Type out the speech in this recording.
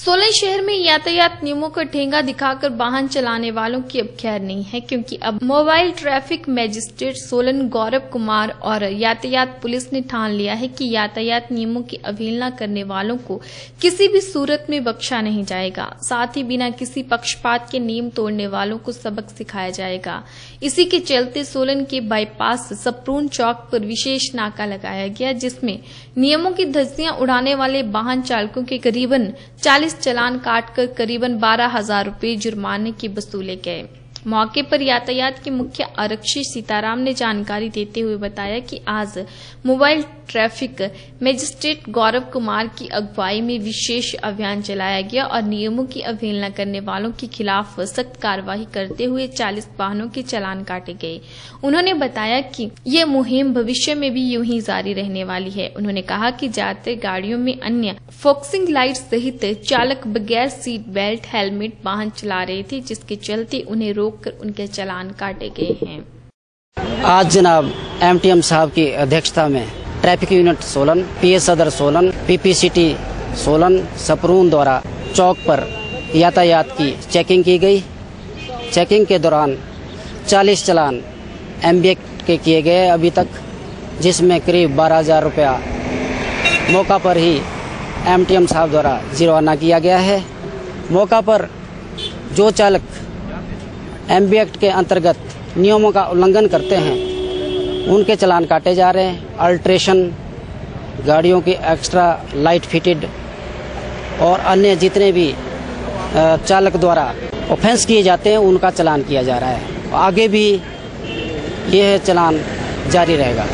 सोलन शहर में यातायात नियमों का ठेंगा दिखाकर वाहन चलाने वालों की अब खैर नहीं है, क्योंकि अब mobile traffic magistrate Solan Gaurav Kumar और यातायात पुलिस ने ठान लिया है कि यातायात नियमों की अवहेलना करने वालों को किसी भी सूरत में बख्शा नहीं जाएगा। साथ ही बिना किसी पक्षपात के नियम तोड़ने वालों को सबक सिखाया जाएगा। इसी के चलते सोलन के बाईपास सप्रून चौक पर विशेष नाका लगाया गया, जिसमें नियमों की धज्जियाँ उड़ाने वाले वाहन चालकों के करीबन 40 चालान काटकर करीबन बारह हज़ार रूपए जुर्माने की वसूले गए मौके पर यातायात के मुख्य आरक्षी सीताराम ने जानकारी देते हुए बताया कि आज mobile traffic magistrate Gaurav Kumar की अगुवाई में विशेष अभियान चलाया गया और नियमों की अवहेलना करने वालों के खिलाफ सख्त कार्रवाई करते हुए 40 वाहनों के चालान काटे गए। उन्होंने बताया कि ये मुहिम भविष्य में भी यूँ ही जारी रहने वाली है। उन्होंने कहा कि ज़्यादातर गाड़ियों में अन्य फोक्सिंग लाइट सहित चालक बगैर सीट बेल्ट, हेलमेट, वाहन चला रहे थे, जिसके चलते उन्हें रोककर उनके चलान काटे गए हैं। आज जनाब एमटीएम साहब की अध्यक्षता में ट्रैफ़िक यूनिट सोलन पीएस सदर सोलन पीपीसीटी सोलन, सपरून द्वारा चौक पर यातायात की चेकिंग की गई। चेकिंग के दौरान 40 चलान एम के किए गए अभी तक, जिसमें करीब बारह हज़ार रुपया मौका पर ही एमटीएम साहब द्वारा जुर्माना किया गया है। मौका पर जो चालक एमबी एक्ट के अंतर्गत नियमों का उल्लंघन करते हैं। उनके चलान काटे जा रहे हैं। अल्ट्रेशन, गाड़ियों की एक्स्ट्रा लाइट फिटेड और अन्य जितने भी चालक द्वारा ऑफेंस किए जाते हैं, उनका चलान किया जा रहा है। आगे भी यह चलान जारी रहेगा।